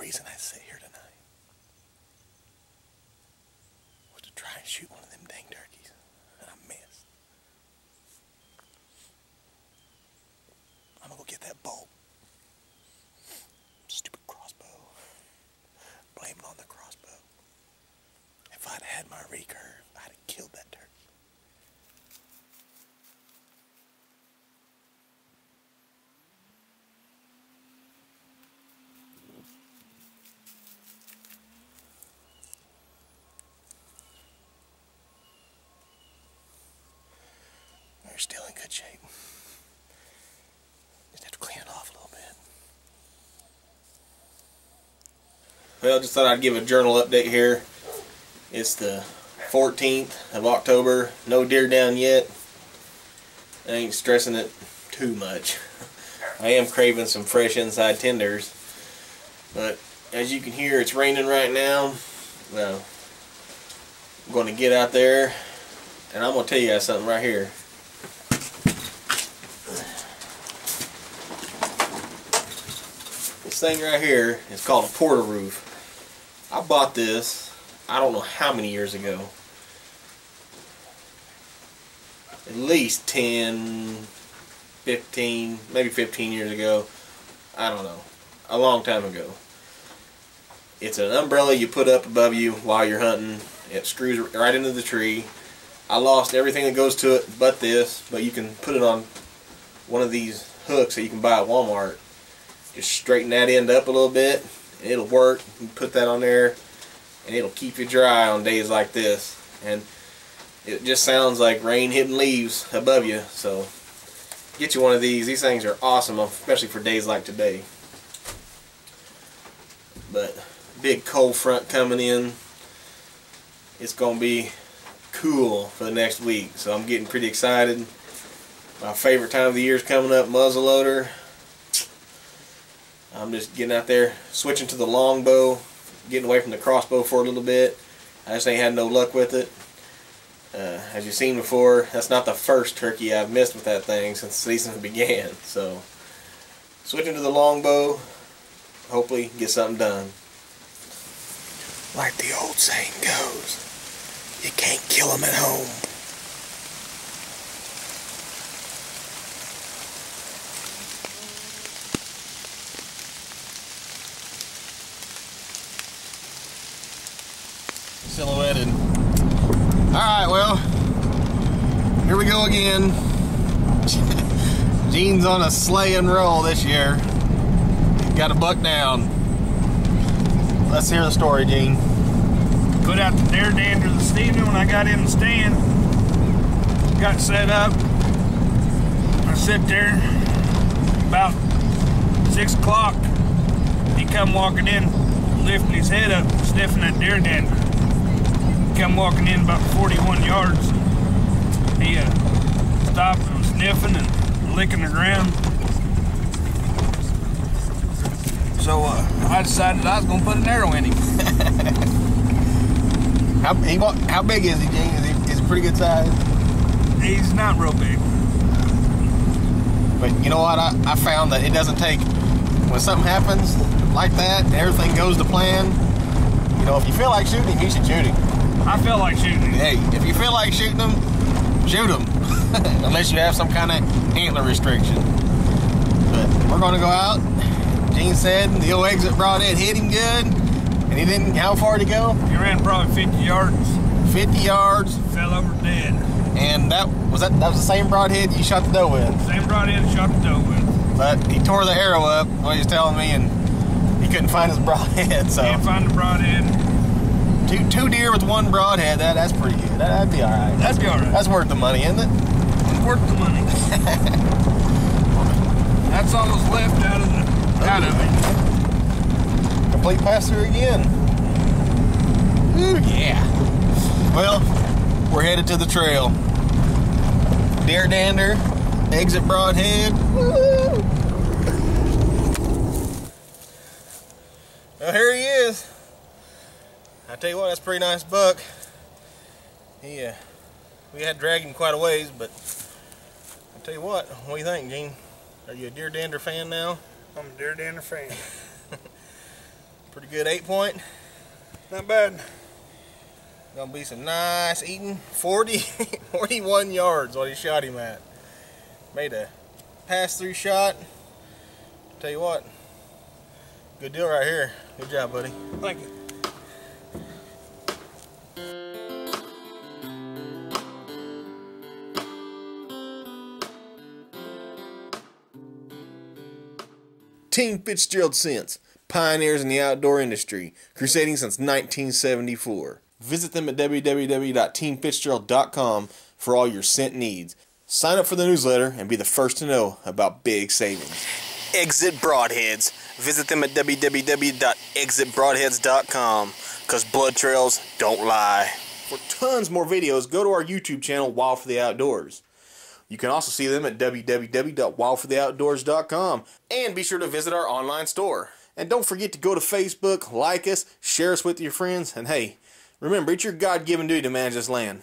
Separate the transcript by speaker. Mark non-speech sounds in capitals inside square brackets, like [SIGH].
Speaker 1: reason I sit here tonight. Was to try and shoot one of them dang turkeys. And I missed. I'm gonna go get that bolt. Stupid crossbow. Blame it on the crossbow. If I'd had my recurve, I'd have killed that turkey. They're still in good shape. Just have to clean it off a little bit.
Speaker 2: Well, just thought I'd give a journal update here. It's the 14th of October. No deer down yet. I ain't stressing it too much. [LAUGHS] I am craving some fresh inside tenders. But as you can hear, it's raining right now. Well, I'm going to get out there and I'm going to tell you guys something right here. Thing right here is called a porter roof. I bought this, I don't know how many years ago. At least 10, 15, maybe 15 years ago. I don't know. A long time ago. It's an umbrella you put up above you while you're hunting. It screws right into the tree. I lost everything that goes to it but this, but you can put it on one of these hooks that you can buy at Walmart. Just straighten that end up a little bit, it'll work. You put that on there, and it'll keep you dry on days like this. And it just sounds like rain hitting leaves above you. So get you one of these. These things are awesome, especially for days like today. But big cold front coming in. It's gonna be cool for the next week. So I'm getting pretty excited. My favorite time of the year is coming up, muzzleloader. I'm just getting out there, switching to the longbow, getting away from the crossbow for a little bit. I just ain't had no luck with it. Uh, as you've seen before, that's not the first turkey I've missed with that thing since the season [LAUGHS] began. So, switching to the longbow, hopefully get something done.
Speaker 1: Like the old saying goes, you can't kill 'em at home.
Speaker 2: Silhouetted. Alright, well, here we go again. [LAUGHS] Gene's on a sleigh and roll this year. Got a buck down. Let's hear the story, Gene.
Speaker 3: Put out the deer dander this evening when I got in the stand. Got set up. I sit there about six o'clock. He come walking in, lifting his head up, sniffing that deer dander. Come walking in about 41 yards. He uh, stopped and was sniffing and licking the ground. So uh, I decided I was gonna put an arrow in him. [LAUGHS]
Speaker 2: How, he, how big is he, Gene? Is he, is he pretty good size?
Speaker 3: He's not real big.
Speaker 2: But you know what? I, I found that it doesn't take, when something happens like that, and everything goes to plan, you know, if you feel like shooting him, you should shoot him.
Speaker 3: I feel like shooting.
Speaker 2: Hey, if you feel like shooting them, shoot them. [LAUGHS] Unless you have some kind of antler restriction. But we're going to go out. Gene said the old exit broadhead hit him good. And he didn't, how far did he go?
Speaker 3: He ran probably 50 yards,
Speaker 2: 50 yards.
Speaker 3: fell over dead.
Speaker 2: And that was that, that was the same broadhead you shot the doe with.
Speaker 3: Same broadhead shot the doe with.
Speaker 2: But he tore the arrow up, what he was telling me, and he couldn't find his broadhead. [LAUGHS] So
Speaker 3: Can't find the broadhead.
Speaker 2: Two, two deer with one broadhead, that, that's pretty good. That, that'd be all right.
Speaker 3: That'd be all right.
Speaker 2: That's worth the money, isn't it?
Speaker 3: It's worth the money. [LAUGHS] That's all that's left out of the out of it.
Speaker 2: Complete pass through again. Ooh, yeah. Well, we're headed to the trail. Deer dander, exit broadhead. Woo! Well, here he is. I tell you what, that's a pretty nice buck. He, uh, we had to drag him quite a ways, but I tell you what, what do you think, Gene? Are you a deer dander fan now?
Speaker 3: I'm a deer dander fan. [LAUGHS]
Speaker 2: Pretty good eight point.
Speaker 3: Not bad.
Speaker 2: Gonna be some nice eating. 40, [LAUGHS] 41 yards what he shot him at. Made a pass through shot. Tell you what, good deal right here. Good job, buddy.
Speaker 3: Thank you.
Speaker 2: Team Fitzgerald Scents, pioneers in the outdoor industry, crusading since 1974. Visit them at www.teamfitzgerald.com for all your scent needs. Sign up for the newsletter and be the first to know about big savings.
Speaker 1: Exit Broadheads. Visit them at www.exitbroadheads.com because blood trails don't lie.
Speaker 2: For tons more videos, go to our YouTube channel, Wild for the Outdoors. You can also see them at www.wildfortheoutdoors.com and be sure to visit our online store. And don't forget to go to Facebook, like us, share us with your friends, and hey, remember, it's your God given duty to manage this land.